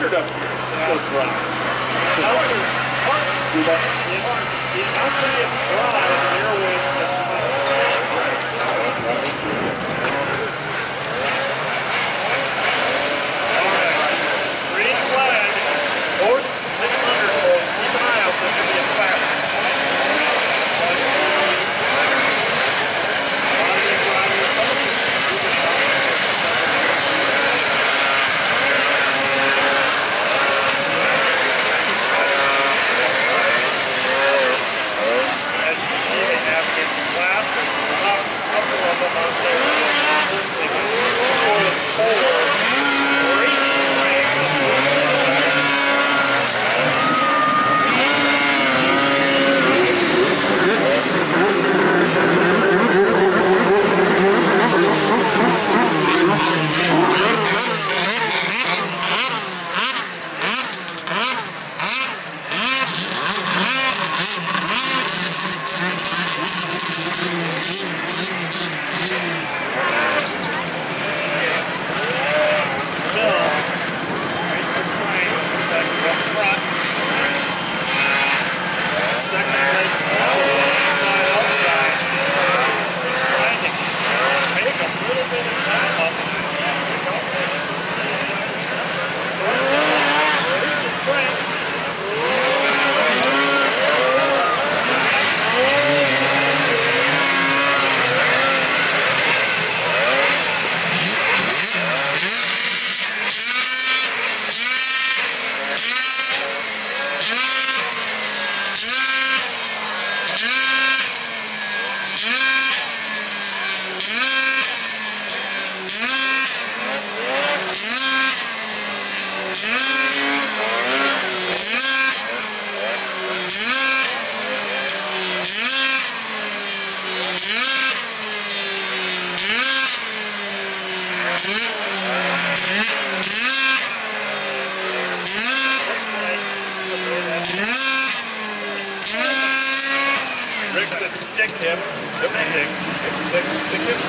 blizzard up here. It's so dry. It's dry. The outside is dry, and the airway Gracias. Rick the stick hip, hip stick, hip stick, the hip